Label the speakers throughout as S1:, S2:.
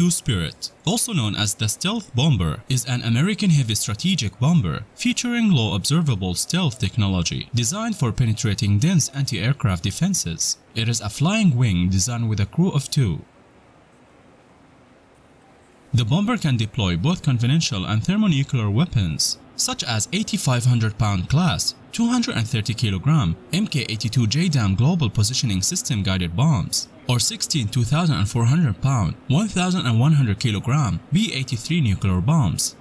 S1: B-2 Spirit, also known as the Stealth Bomber, is an American heavy strategic bomber featuring low observable stealth technology designed for penetrating dense anti-aircraft defenses. It is a flying wing designed with a crew of two. The bomber can deploy both conventional and thermonuclear weapons, such as 8,500 pound class, 230 kg Mk-82 JDAM Global Positioning System guided bombs, or 16 2,400 pound, 1,100 kg B-83 nuclear bombs.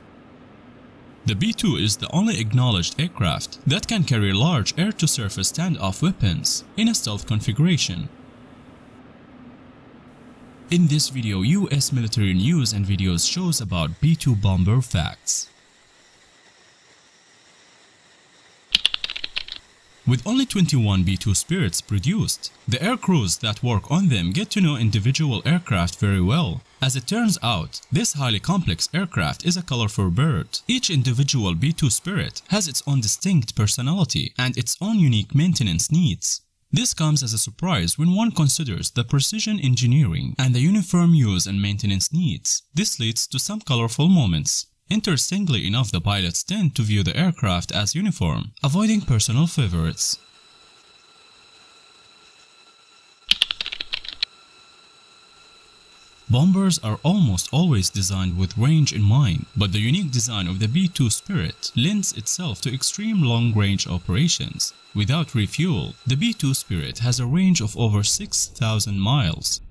S1: The B-2 is the only acknowledged aircraft that can carry large air-to-surface standoff weapons in a stealth configuration. In this video, US military news and videos shows about B-2 bomber facts. With only 21 B-2 Spirits produced, the air crews that work on them get to know individual aircraft very well. As it turns out, this highly complex aircraft is a colorful bird. Each individual B-2 Spirit has its own distinct personality and its own unique maintenance needs. This comes as a surprise when one considers the precision engineering and the uniform use and maintenance needs. This leads to some colorful moments. Interestingly enough, the pilots tend to view the aircraft as uniform, avoiding personal favorites. Bombers are almost always designed with range in mind, but the unique design of the B-2 Spirit lends itself to extreme long-range operations. Without refuel, the B-2 Spirit has a range of over 6,000 miles.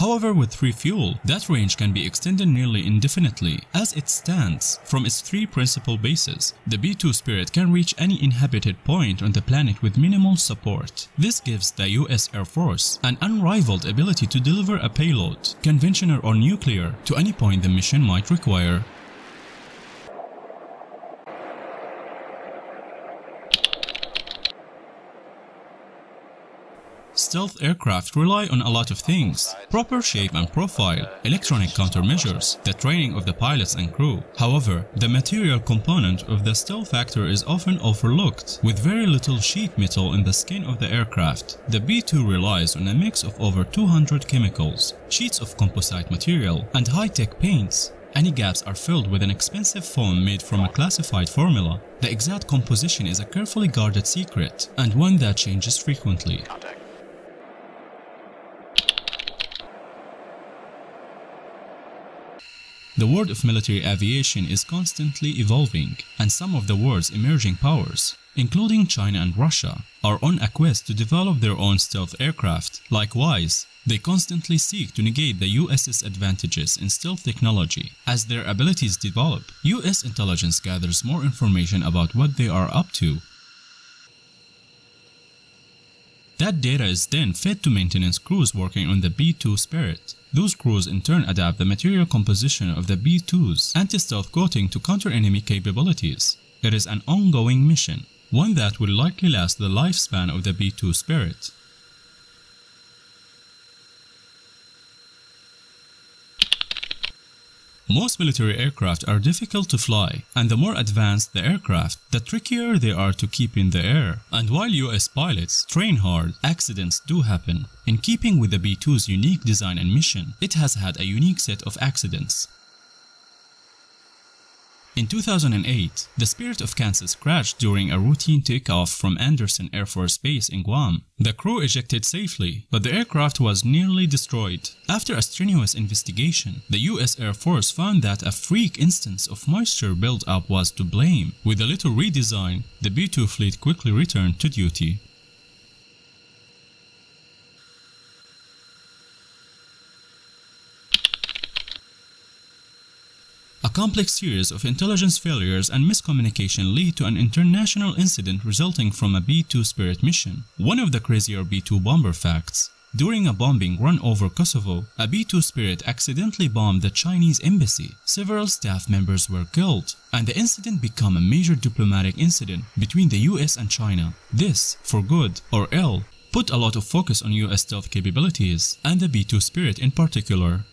S1: However, with free fuel, that range can be extended nearly indefinitely. As it stands, from its three principal bases, the B-2 Spirit can reach any inhabited point on the planet with minimal support. This gives the US Air Force an unrivaled ability to deliver a payload, conventional or nuclear, to any point the mission might require. Stealth aircraft rely on a lot of things, proper shape and profile, electronic countermeasures, the training of the pilots and crew. However, the material component of the stealth factor is often overlooked. With very little sheet metal in the skin of the aircraft, the B-2 relies on a mix of over 200 chemicals, sheets of composite material, and high-tech paints any gaps are filled with an expensive foam made from a classified formula. The exact composition is a carefully guarded secret and one that changes frequently. The world of military aviation is constantly evolving, and some of the world's emerging powers, including China and Russia, are on a quest to develop their own stealth aircraft. Likewise, they constantly seek to negate the US's advantages in stealth technology. As their abilities develop, US intelligence gathers more information about what they are up to That data is then fed to maintenance crews working on the B-2 Spirit. Those crews in turn adapt the material composition of the B-2's anti-stealth coating to counter enemy capabilities. It is an ongoing mission, one that will likely last the lifespan of the B-2 Spirit. Most military aircraft are difficult to fly, and the more advanced the aircraft, the trickier they are to keep in the air. And while US pilots train hard, accidents do happen. In keeping with the B-2's unique design and mission, it has had a unique set of accidents. In 2008, the Spirit of Kansas crashed during a routine takeoff from Andersen Air Force Base in Guam. The crew ejected safely, but the aircraft was nearly destroyed. After a strenuous investigation, the US Air Force found that a freak instance of moisture buildup was to blame. With a little redesign, the B-2 fleet quickly returned to duty. A complex series of intelligence failures and miscommunication lead to an international incident resulting from a B-2 Spirit mission. One of the crazier B-2 bomber facts. During a bombing run over Kosovo, a B-2 Spirit accidentally bombed the Chinese embassy. Several staff members were killed, and the incident became a major diplomatic incident between the US and China. This, for good or ill, put a lot of focus on US stealth capabilities, and the B-2 Spirit in particular.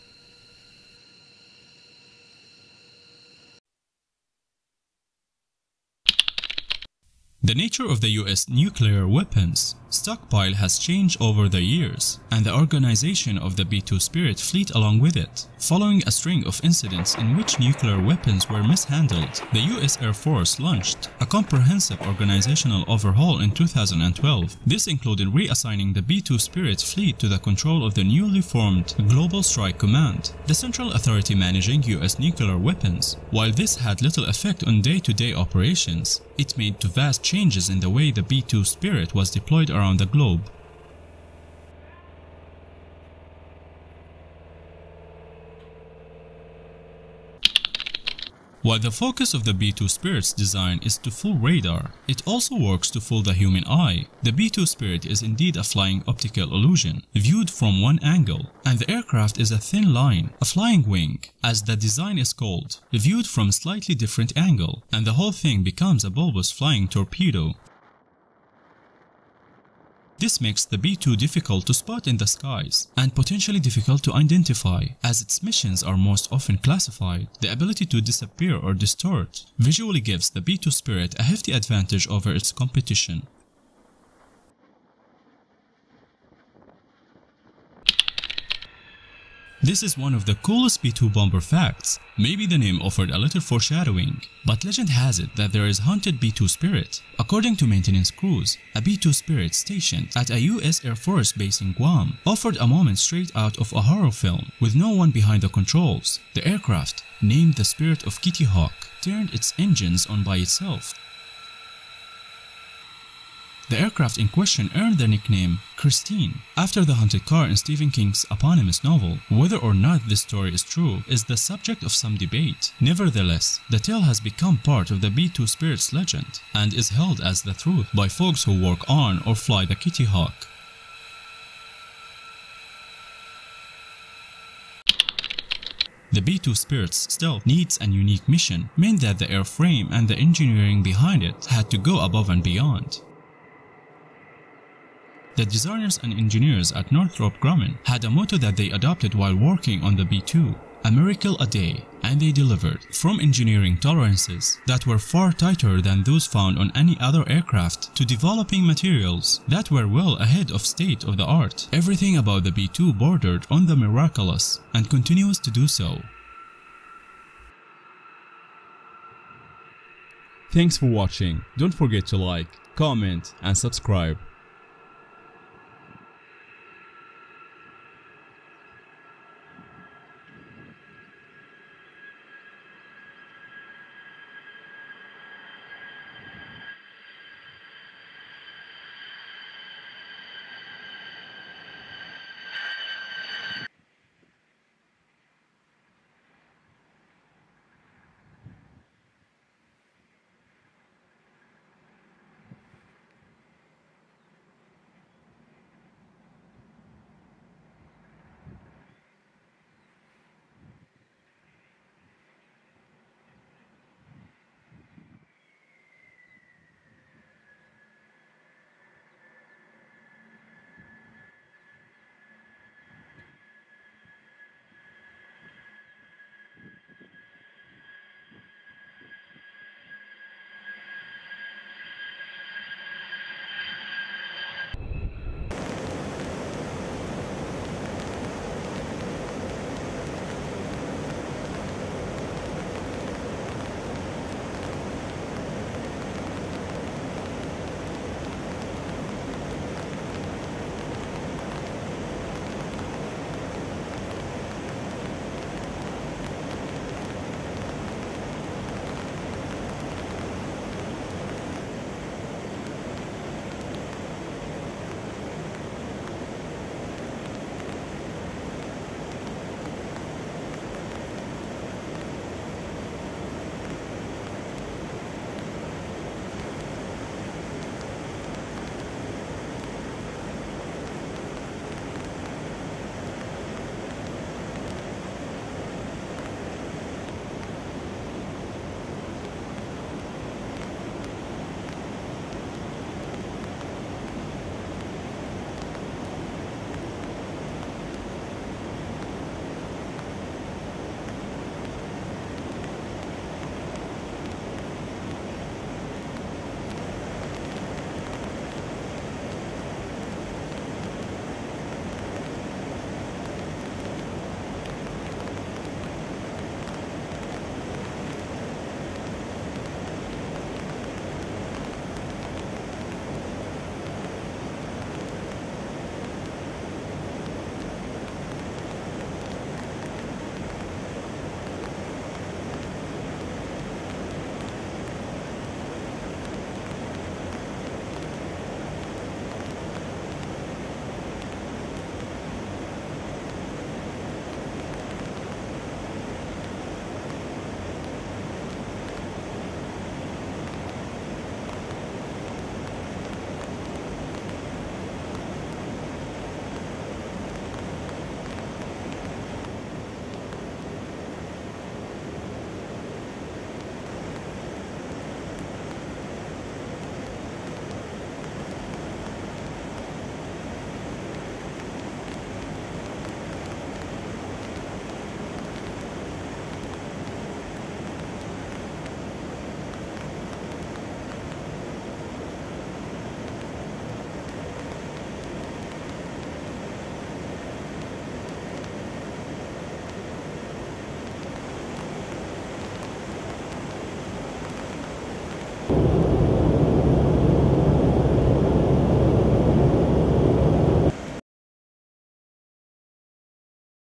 S1: The nature of the US nuclear weapons stockpile has changed over the years, and the organization of the B-2 Spirit fleet along with it. Following a string of incidents in which nuclear weapons were mishandled, the US Air Force launched a comprehensive organizational overhaul in 2012. This included reassigning the B-2 Spirit fleet to the control of the newly formed Global Strike Command, the central authority managing US nuclear weapons. While this had little effect on day-to-day -day operations, it made to vast changes in the way the B-2 Spirit was deployed around the globe. While the focus of the B-2 Spirit's design is to fool radar, it also works to fool the human eye. The B-2 Spirit is indeed a flying optical illusion, viewed from one angle, and the aircraft is a thin line, a flying wing, as the design is called, viewed from slightly different angle, and the whole thing becomes a bulbous flying torpedo. This makes the B-2 difficult to spot in the skies and potentially difficult to identify as its missions are most often classified. The ability to disappear or distort visually gives the B-2 Spirit a hefty advantage over its competition. This is one of the coolest B-2 bomber facts. Maybe the name offered a little foreshadowing, but legend has it that there is haunted B-2 Spirit. According to maintenance crews, a B-2 Spirit stationed at a US Air Force base in Guam offered a moment straight out of a horror film with no one behind the controls. The aircraft, named the Spirit of Kitty Hawk, turned its engines on by itself the aircraft in question earned the nickname Christine after the haunted car in Stephen King's eponymous novel. Whether or not this story is true is the subject of some debate. Nevertheless, the tale has become part of the B-2 Spirit's legend and is held as the truth by folks who work on or fly the Kitty Hawk. The B-2 Spirits still needs an unique mission, meant that the airframe and the engineering behind it had to go above and beyond. The designers and engineers at Northrop Grumman had a motto that they adopted while working on the B-2, a miracle a day, and they delivered, from engineering tolerances that were far tighter than those found on any other aircraft to developing materials that were well ahead of state of the art. Everything about the B-2 bordered on the miraculous and continues to do so.
S2: Thanks for watching. Don't forget to like, comment and subscribe.